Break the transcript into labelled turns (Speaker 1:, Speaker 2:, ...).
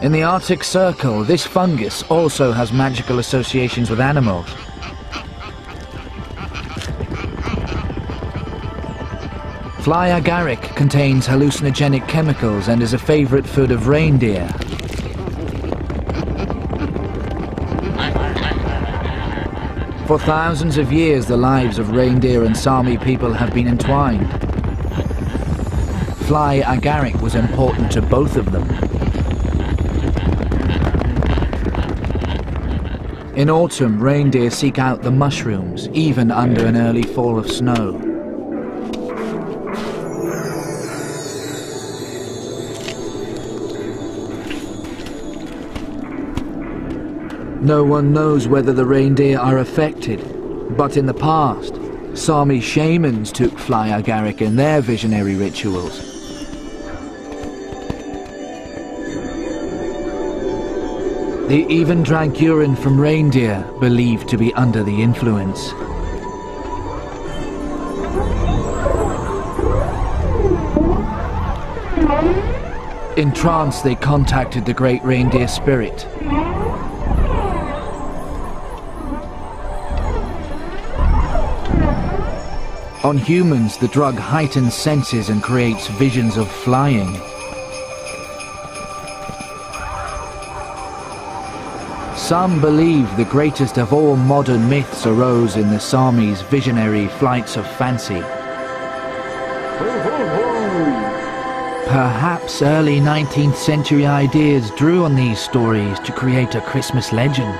Speaker 1: In the Arctic Circle, this fungus also has magical associations with animals. Fly agaric contains hallucinogenic chemicals and is a favorite food of reindeer. For thousands of years, the lives of reindeer and Sami people have been entwined. Fly agaric was important to both of them. In autumn, reindeer seek out the mushrooms, even under an early fall of snow. No one knows whether the reindeer are affected, but in the past, Sami shamans took fly agaric in their visionary rituals. They even drank urine from reindeer believed to be under the influence. In trance, they contacted the great reindeer spirit. On humans, the drug heightens senses and creates visions of flying. Some believe the greatest of all modern myths arose in the Sami's visionary flights of fancy. Perhaps early 19th century ideas drew on these stories to create a Christmas legend.